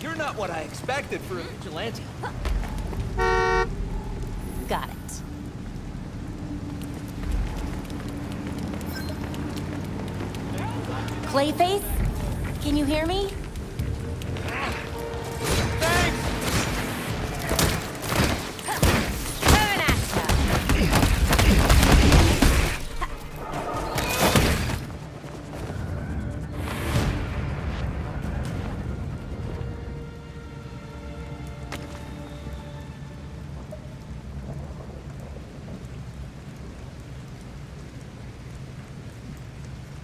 You're not what I expected for a vigilante. Got it. Clayface? Can you hear me?